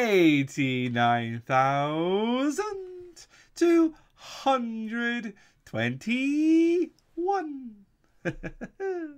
eighty-nine thousand two hundred twenty-one.